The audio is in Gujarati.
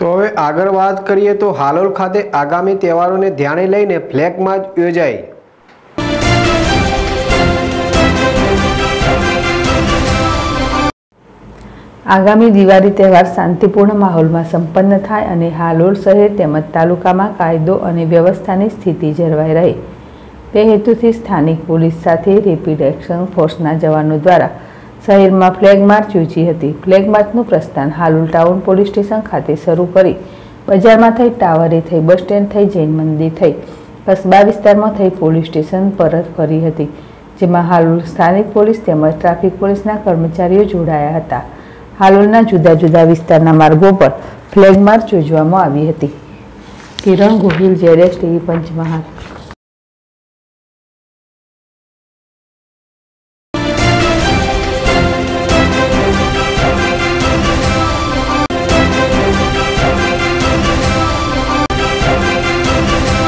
તો હવે આગળ વાત કરીએ તો હાલોલ ખાતે આગામી તહેવારોને ધ્યાને લઈને ફ્લેગ માર્ચ યોજાઈ. આગામી દિવાળી તહેવાર શાંતિપૂર્ણ માહોલમાં સંપન્ન થાય અને હાલોલ શહેર તેમજ તાલુકામાં કાયદો અને વ્યવસ્થાની સ્થિતિ જળવાઈ રહે. તે હેતુથી સ્થાનિક પોલીસ સાથે રેપિડ એક્શન ફોર્સના જવાનો દ્વારા શહેરમાં ફ્લેગ માર્ચ યોજી હતી. ફ્લેગ માર્ચનું પ્રસ્થાન હાલુલ ટાઉન પોલીસ સ્ટેશન ખાતે શરૂ કરી. બજારમાં થઈ ટાવરે થઈ, બસ સ્ટેન્ડ થઈ, જૈન મંદિર થઈ. કસબા વિસ્તારમાં થઈ પોલીસ સ્ટેશન પરત ફરી હતી, જેમાં હાલુલ સ્થાનિક પોલીસ તેમજ ટ્રાફિક પોલીસના કર્મચારીઓ જોડાયા હતા. હાલોલના જુદા જુદા વિસ્તારના માર્ગો પર ફ્લેગ માર્ચ યોજવામાં આવી હતી. કિરણ ગોહિલ જેડેશ ટીવી, પંચમહાલ.